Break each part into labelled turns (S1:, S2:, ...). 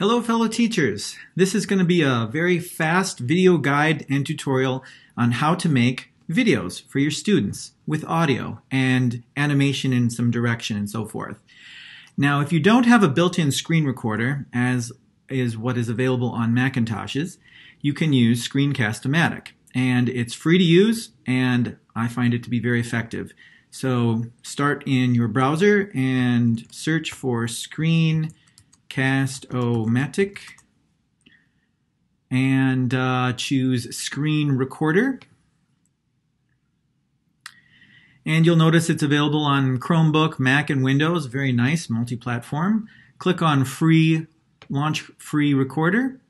S1: Hello fellow teachers. This is going to be a very fast video guide and tutorial on how to make videos for your students with audio and animation in some direction and so forth. Now if you don't have a built-in screen recorder as is what is available on Macintoshes, you can use Screencast-O-Matic and it's free to use and I find it to be very effective. So start in your browser and search for Screen Cast-O-Matic and uh, choose Screen Recorder. And you'll notice it's available on Chromebook, Mac, and Windows. Very nice, multi-platform. Click on Free Launch Free Recorder.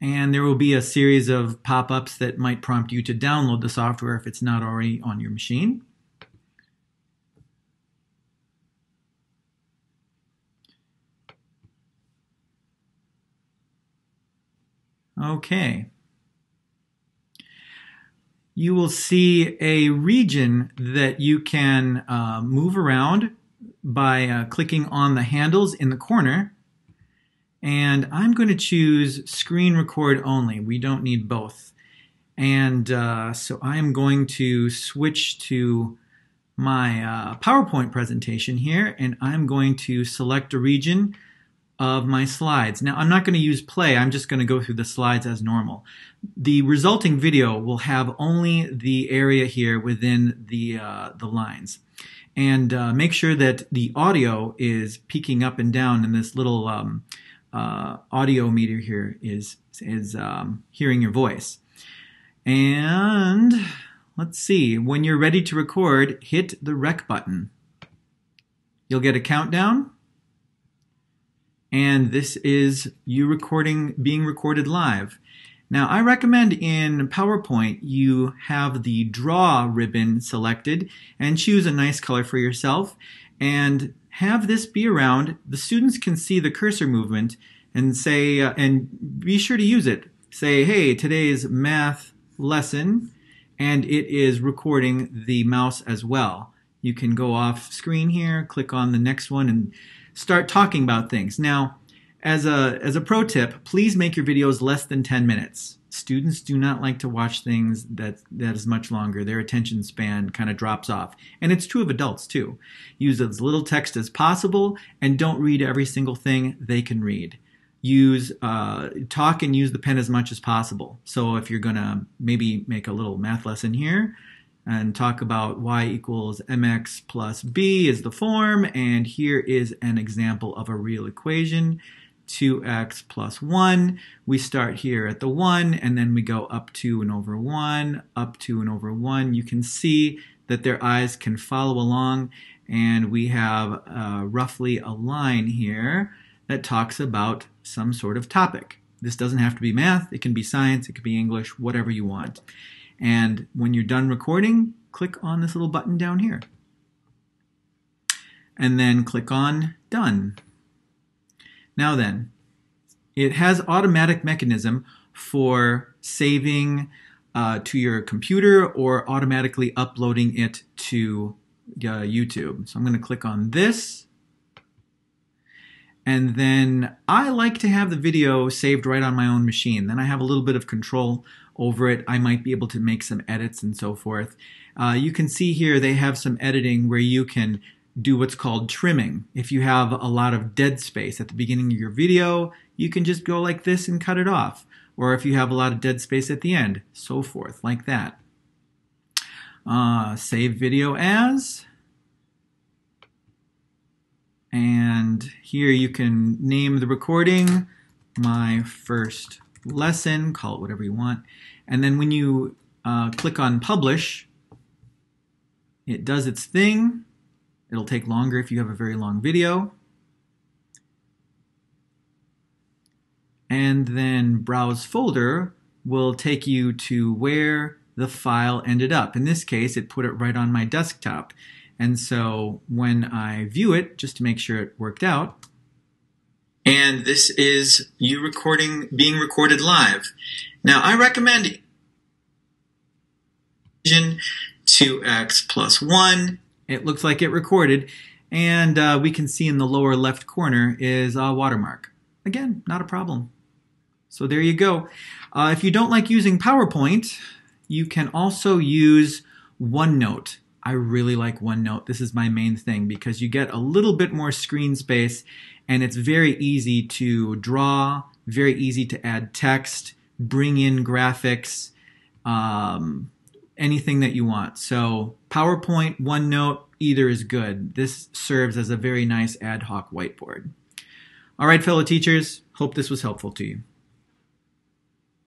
S1: And there will be a series of pop-ups that might prompt you to download the software if it's not already on your machine. Okay. You will see a region that you can uh, move around by uh, clicking on the handles in the corner. And I'm going to choose screen record only. We don't need both. And uh, so I'm going to switch to my uh, PowerPoint presentation here, and I'm going to select a region of my slides. Now, I'm not going to use play. I'm just going to go through the slides as normal. The resulting video will have only the area here within the, uh, the lines. And uh, make sure that the audio is peaking up and down and this little um, uh, audio meter here is, is um, hearing your voice. And let's see, when you're ready to record, hit the rec button. You'll get a countdown and this is you recording being recorded live. Now I recommend in PowerPoint you have the draw ribbon selected and choose a nice color for yourself and have this be around. The students can see the cursor movement and say uh, and be sure to use it. Say, hey, today's math lesson and it is recording the mouse as well. You can go off screen here, click on the next one and start talking about things. Now, as a, as a pro tip, please make your videos less than 10 minutes. Students do not like to watch things that, that is much longer. Their attention span kind of drops off. And it's true of adults too. Use as little text as possible and don't read every single thing they can read. Use, uh, talk and use the pen as much as possible. So if you're gonna maybe make a little math lesson here, and talk about y equals mx plus b is the form, and here is an example of a real equation. 2x plus 1. We start here at the 1, and then we go up 2 and over 1, up 2 and over 1. You can see that their eyes can follow along, and we have uh, roughly a line here that talks about some sort of topic. This doesn't have to be math, it can be science, it could be English, whatever you want. And when you're done recording, click on this little button down here. And then click on Done. Now then, it has automatic mechanism for saving uh, to your computer or automatically uploading it to uh, YouTube. So I'm going to click on this. And then I like to have the video saved right on my own machine. Then I have a little bit of control over it. I might be able to make some edits and so forth. Uh, you can see here they have some editing where you can do what's called trimming. If you have a lot of dead space at the beginning of your video, you can just go like this and cut it off. Or if you have a lot of dead space at the end, so forth, like that. Uh, save video as. And here you can name the recording my first lesson, call it whatever you want. And then when you uh, click on publish, it does its thing. It'll take longer if you have a very long video. And then browse folder will take you to where the file ended up. In this case, it put it right on my desktop. And so when I view it, just to make sure it worked out, and this is you recording, being recorded live. Now I recommend 2x plus 1 it looks like it recorded. And uh, we can see in the lower left corner is a watermark. again, not a problem. So there you go. Uh, if you don't like using PowerPoint, you can also use OneNote. I really like OneNote. This is my main thing because you get a little bit more screen space and it's very easy to draw, very easy to add text, bring in graphics, um, anything that you want. So PowerPoint, OneNote, either is good. This serves as a very nice ad hoc whiteboard. All right, fellow teachers, hope this was helpful to you.